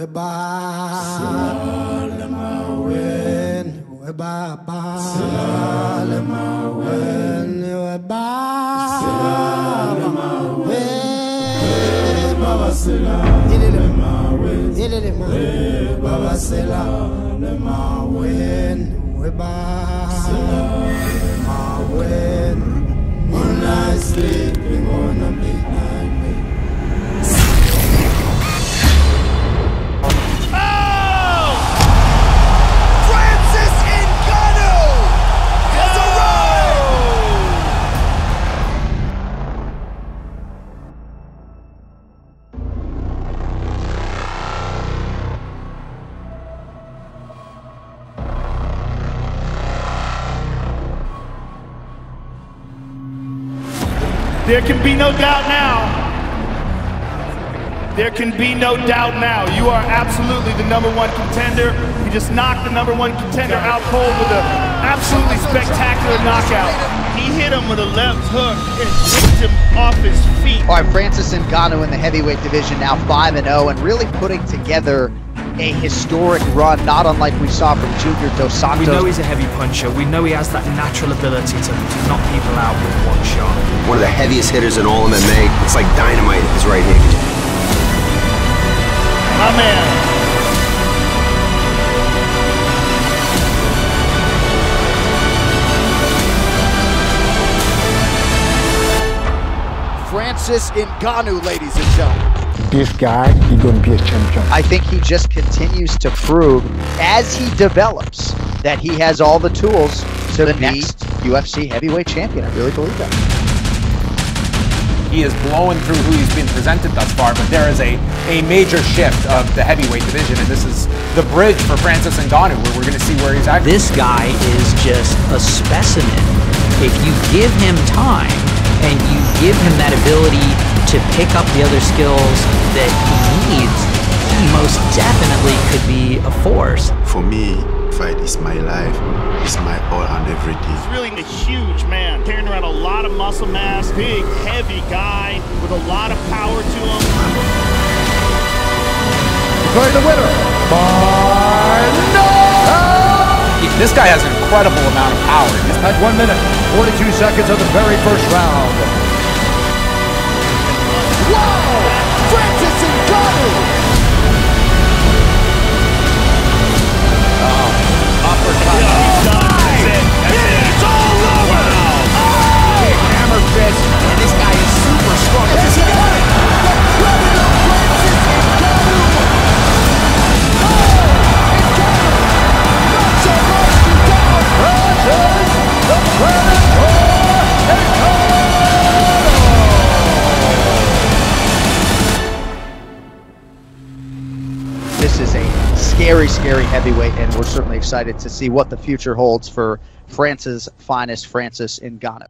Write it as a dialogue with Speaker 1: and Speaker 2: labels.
Speaker 1: Weba. Mawin, weba ba. Mawin, weba. Mawin, babasela. Ilele mawin, ilele mawin, babasela. Mawin, weba. Mawin, moonlight sleeping
Speaker 2: There can be no doubt now. There can be no doubt now. You are absolutely the number one contender. You just knocked the number one contender out cold with an absolutely spectacular knockout. He hit him with a left hook and kicked him off his feet.
Speaker 3: All right, Francis Ngannou in the heavyweight division now 5 and 0 and really putting together a historic run, not unlike we saw from Junior Dos Santos.
Speaker 4: We know he's a heavy puncher. We know he has that natural ability to, to knock people out with one shot.
Speaker 5: One of the heaviest hitters in all MMA. It's like dynamite in his right hand.
Speaker 2: My man.
Speaker 3: Francis Ngannou, ladies and gentlemen.
Speaker 6: This guy is going to be a champion.
Speaker 3: I think he just continues to prove as he develops that he has all the tools to the next UFC heavyweight champion. I really believe that.
Speaker 7: He is blowing through who he's been presented thus far, but there is a, a major shift of the heavyweight division, and this is the bridge for Francis Ngannou, where we're going to see where he's at.
Speaker 8: This guy is just a specimen. If you give him time and you give him that ability to pick up the other skills that he needs, he most definitely could be a force.
Speaker 9: For me, fight is my life. It's my all and everything.
Speaker 2: He's really a huge man, carrying around a lot of muscle mass, big, heavy guy with a lot of power to him.
Speaker 1: Declaring the winner by
Speaker 7: He- This guy has an incredible amount of power. He's
Speaker 1: At 1 minute, 42 seconds of the very first round.
Speaker 3: Scary, scary heavyweight, and we're certainly excited to see what the future holds for France's finest, Francis Ngannou.